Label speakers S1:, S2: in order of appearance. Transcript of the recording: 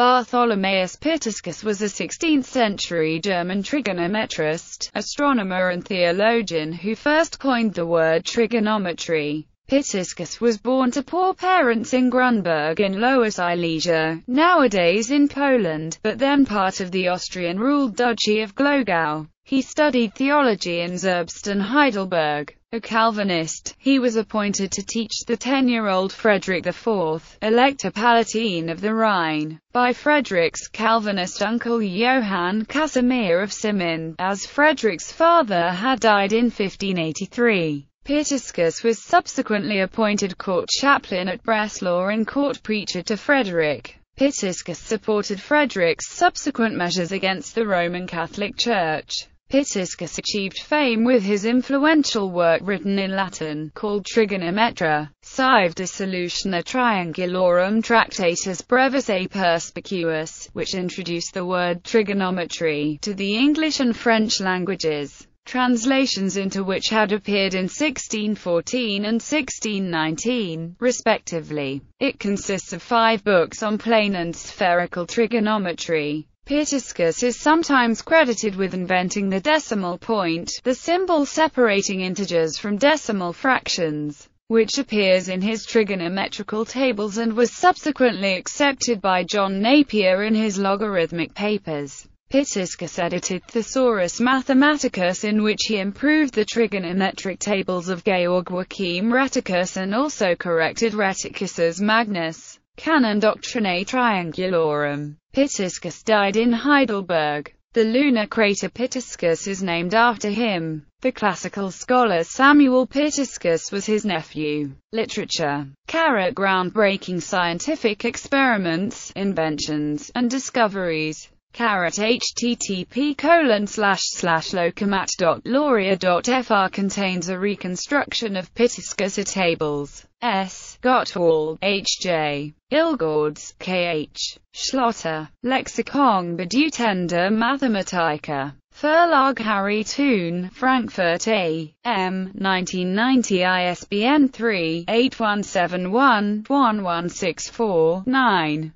S1: Bartholomaeus Pitiscus was a 16th-century German trigonometrist, astronomer and theologian who first coined the word trigonometry. Pitiscus was born to poor parents in Grunberg in Lower Silesia, nowadays in Poland, but then part of the Austrian-ruled Duchy of Glogau. He studied theology in Zerbst and Heidelberg. A Calvinist, he was appointed to teach the 10-year-old Frederick IV, Elector Palatine of the Rhine, by Frederick's Calvinist uncle Johann Casimir of Simmern, as Frederick's father had died in 1583. Pitiscus was subsequently appointed court chaplain at Breslau and court preacher to Frederick. Pitiscus supported Frederick's subsequent measures against the Roman Catholic Church. Pitiscus achieved fame with his influential work written in Latin, called Trigonometria, Sive de Solutione Triangulorum Tractatus Brevis et Perspicuus, which introduced the word trigonometry to the English and French languages translations into which had appeared in 1614 and 1619, respectively. It consists of five books on plane and spherical trigonometry. Pitiscus is sometimes credited with inventing the decimal point, the symbol separating integers from decimal fractions, which appears in his trigonometrical tables and was subsequently accepted by John Napier in his logarithmic papers. Pitiscus edited Thesaurus Mathematicus in which he improved the trigonometric tables of Georg Joachim Rheticus and also corrected Rheticus's Magnus Canon Doctrinae Triangulorum. Pitiscus died in Heidelberg. The lunar crater Pitiscus is named after him. The classical scholar Samuel Pitiscus was his nephew. Literature. Carat groundbreaking scientific experiments, inventions, and discoveries. Carat http colon slash slash locomat.loria.fr contains a reconstruction of Pitiscus tables. S. Gottwald, H. J. Ilgauds, K. H. Schlotter, Lexikon Bedeutender Mathematiker. Verlag Harry Thun, Frankfurt A. M. 1990 ISBN 3-8171-1164-9.